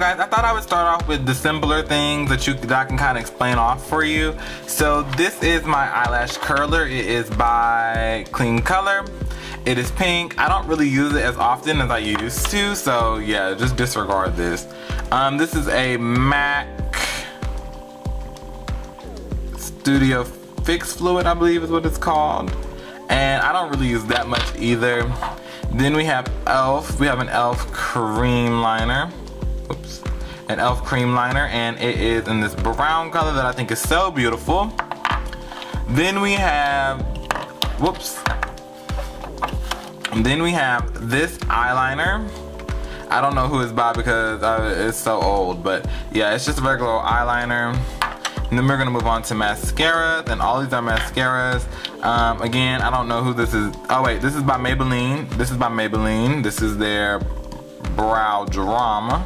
Guys, I thought I would start off with the simpler things that you that I can kind of explain off for you. So this is my eyelash curler. It is by Kleancolor. It is pink. I don't really use it as often as I used to, so yeah, just disregard this. Um, this is a MAC Studio Fix Fluid, I believe is what it's called. And I don't really use that much either. Then we have e.l.f. We have an e.l.f. cream liner. Oops. An e.l.f. cream liner, and it is in this brown color that I think is so beautiful. Then we have, whoops, and then we have this eyeliner. I don't know who it's by because uh, it's so old, but yeah, it's just a regular eyeliner. And then we're gonna move on to mascaras, and all these are mascaras. Um, again, I don't know who this is. Oh wait, this is by Maybelline. This is by Maybelline. This is their Brow Drama.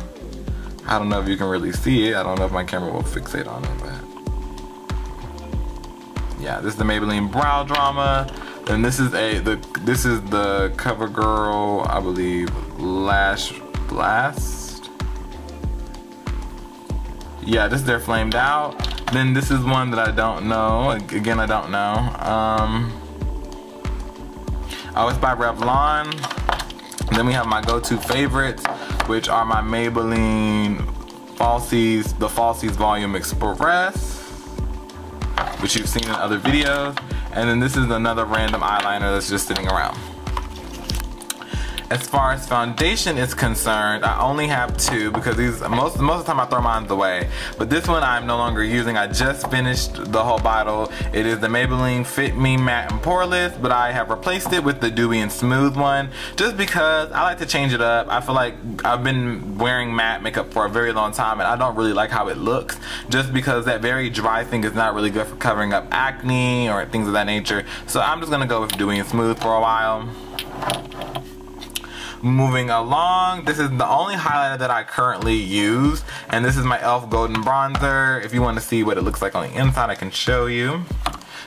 I don't know if you can really see it. I don't know if my camera will fixate on it, but yeah, this is the Maybelline Brow Drama. And this is a the this is the CoverGirl, I believe, Lash Blast. Yeah, this is their flamed out. Then this is one that I don't know. Again, I don't know. Um, oh, it's by Revlon. then we have my go-to favorites, which are my Maybelline Falsies, the Falsies Volume Express, which you've seen in other videos. And then this is another random eyeliner that's just sitting around. As far as foundation is concerned, I only have two because these most most of the time I throw mine away. But this one I'm no longer using. I just finished the whole bottle. It is the Maybelline Fit Me Matte and Poreless, but I have replaced it with the Dewy and Smooth one just because I like to change it up. I feel like I've been wearing matte makeup for a very long time and I don't really like how it looks just because that very dry thing is not really good for covering up acne or things of that nature. So I'm just gonna go with Dewy and Smooth for a while. Moving along, this is the only highlighter that I currently use, and this is my e.l.f. Golden Bronzer. If you want to see what it looks like on the inside, I can show you.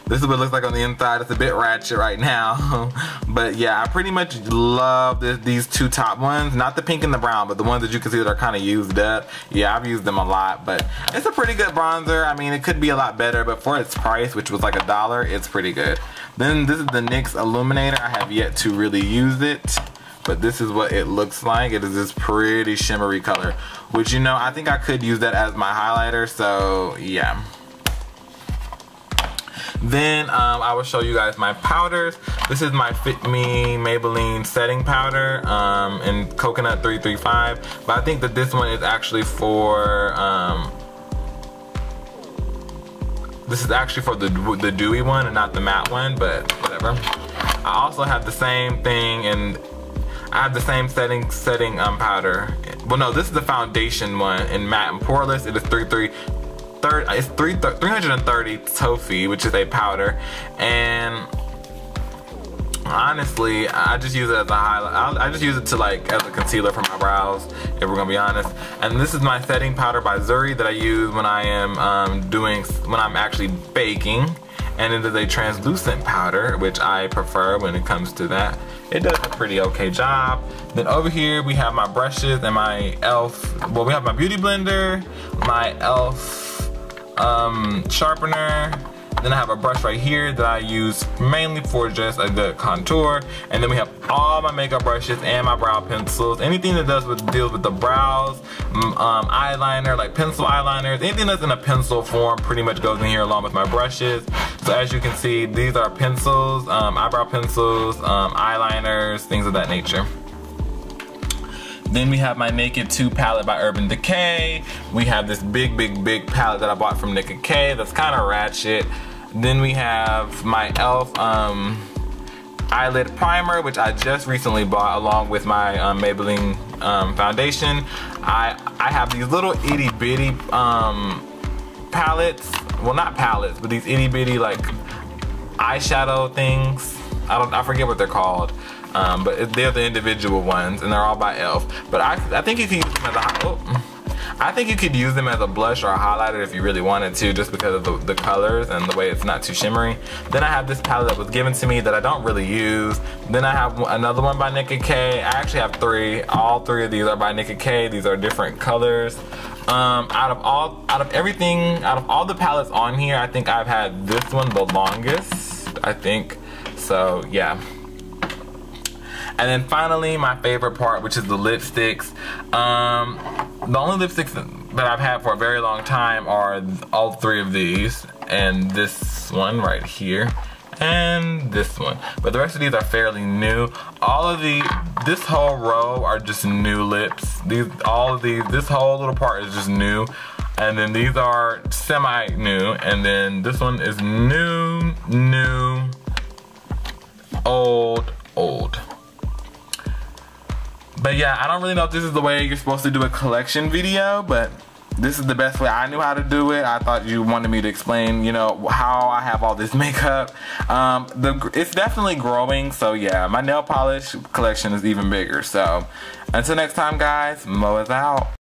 This is what it looks like on the inside. It's a bit ratchet right now. but yeah, I pretty much love this, these two top ones. Not the pink and the brown, but the ones that you can see that are kind of used up. Yeah, I've used them a lot, but it's a pretty good bronzer. I mean, it could be a lot better, but for its price, which was like a dollar, it's pretty good. Then this is the NYX Illuminator. I have yet to really use it but this is what it looks like. It is this pretty shimmery color, which you know, I think I could use that as my highlighter, so yeah. Then um, I will show you guys my powders. This is my Fit Me Maybelline setting powder um, in Coconut 335. But I think that this one is actually for, um, this is actually for the, the dewy one and not the matte one, but whatever. I also have the same thing in I have the same setting setting um, powder. Well, no, this is the foundation one in matte and poreless. It is 33 third it's 3 330 Toffee, which is a powder, and honestly, I just use it as a highlight. I just use it to like as a concealer for my brows, if we're gonna be honest. And this is my setting powder by Zuri that I use when I am um, doing when I'm actually baking and it is a translucent powder, which I prefer when it comes to that. It does a pretty okay job. Then over here we have my brushes and my e.l.f. Well, we have my Beauty Blender, my e.l.f. Um, sharpener, then I have a brush right here that I use mainly for just a good contour. And then we have all my makeup brushes and my brow pencils. Anything that does with deals with the brows, um, eyeliner, like pencil eyeliners, anything that's in a pencil form pretty much goes in here along with my brushes. So as you can see, these are pencils, um, eyebrow pencils, um, eyeliners, things of that nature. Then we have my Naked 2 palette by Urban Decay. We have this big, big, big palette that I bought from Nicka K that's kind of ratchet. Then we have my e.l.f. Um, eyelid primer, which I just recently bought along with my um, Maybelline um, foundation. I, I have these little itty bitty um, palettes. Well, not palettes, but these itty bitty like eyeshadow things. I don't, I forget what they're called. Um, but they're the individual ones, and they're all by e.l.f. But I, I think you can use them as a, oh, I think you could use them as a blush or a highlighter if you really wanted to, just because of the, the colors and the way it's not too shimmery. Then I have this palette that was given to me that I don't really use. Then I have another one by Nicka K. I actually have three. All three of these are by Nicka K. These are different colors. Um, out of all, out of everything, out of all the palettes on here, I think I've had this one the longest. I think. So yeah. And then finally, my favorite part, which is the lipsticks. Um, the only lipsticks that I've had for a very long time are all three of these. And this one right here. And this one. But the rest of these are fairly new. All of the, this whole row are just new lips. These, all of these, this whole little part is just new. And then these are semi-new. And then this one is new, new, old, old. But yeah, I don't really know if this is the way you're supposed to do a collection video, but this is the best way I knew how to do it. I thought you wanted me to explain, you know, how I have all this makeup. Um, the It's definitely growing, so yeah, my nail polish collection is even bigger. So until next time, guys, Mo is out.